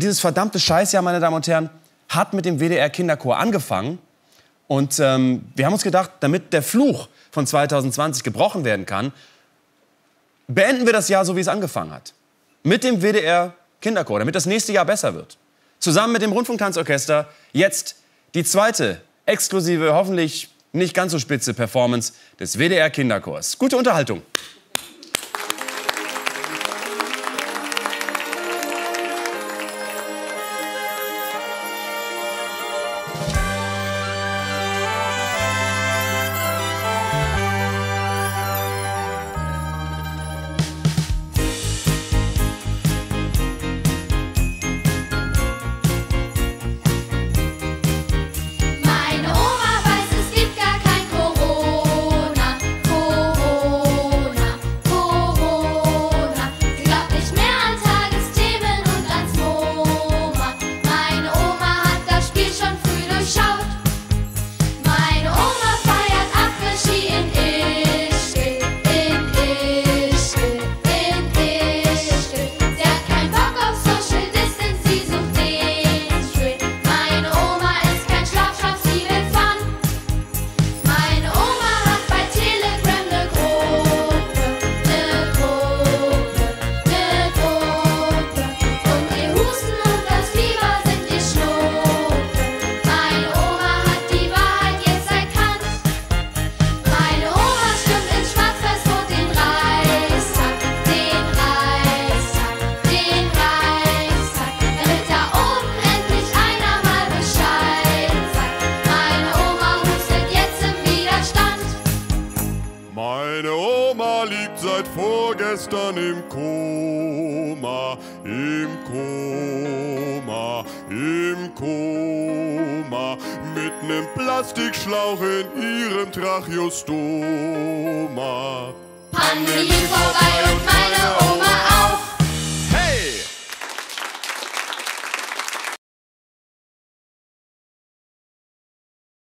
Dieses verdammte Scheißjahr, meine Damen und Herren, hat mit dem WDR Kinderchor angefangen. Und ähm, wir haben uns gedacht, damit der Fluch von 2020 gebrochen werden kann, beenden wir das Jahr so, wie es angefangen hat. Mit dem WDR Kinderchor, damit das nächste Jahr besser wird. Zusammen mit dem Rundfunktanzorchester jetzt die zweite exklusive, hoffentlich nicht ganz so spitze Performance des WDR Kinderchors. Gute Unterhaltung. Oma liegt seit vorgestern im Koma, im Koma, im Koma, mit nem Plastikschlauch in ihrem Tracheostoma. Pandemie vorbei.